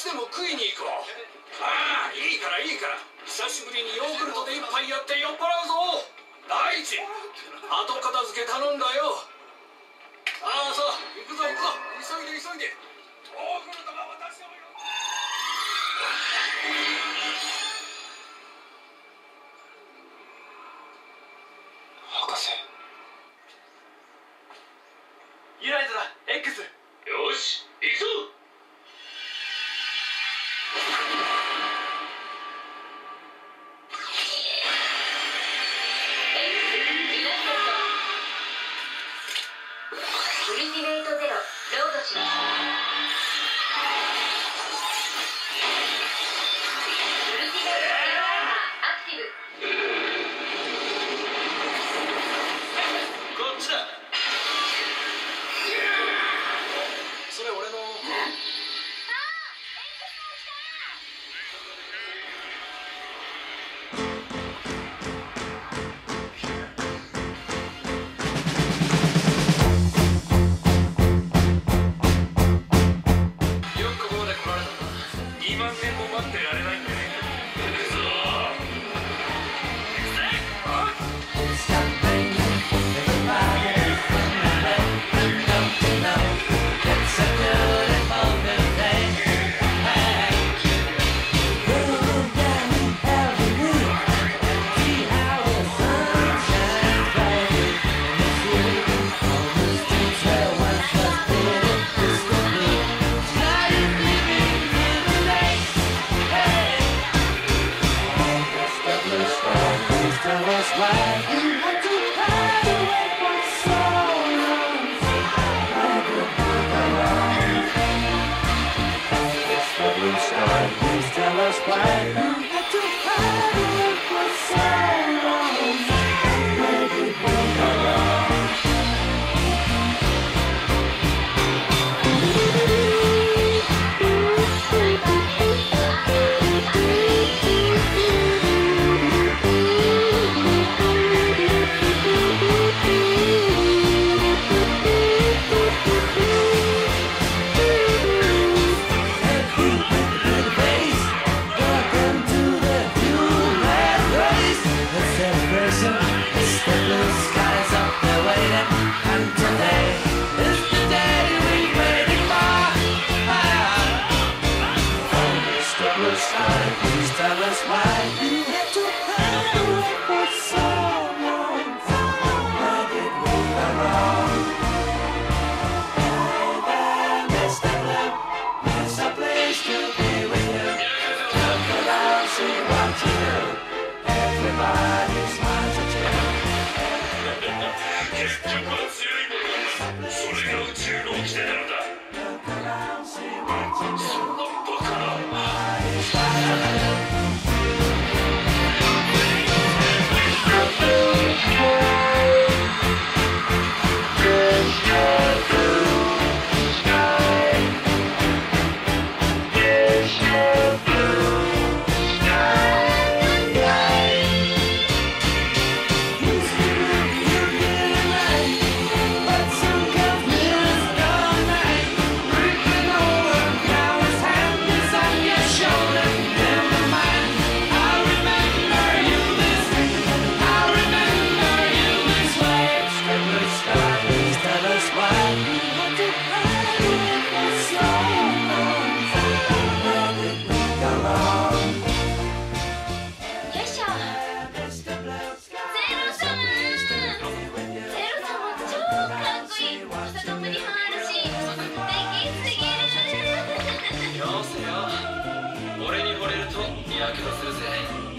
飯でも食いに行こう。ああいいからいいから。久しぶりにヨーグルトで一杯やって酔っ払うぞ。大地後片付け頼んだよ。ああそう行くぞ行くぞ。急いで。番も待ってられないんで last line. 生きてたのだ。そんなバカな。れると分けどするぜ。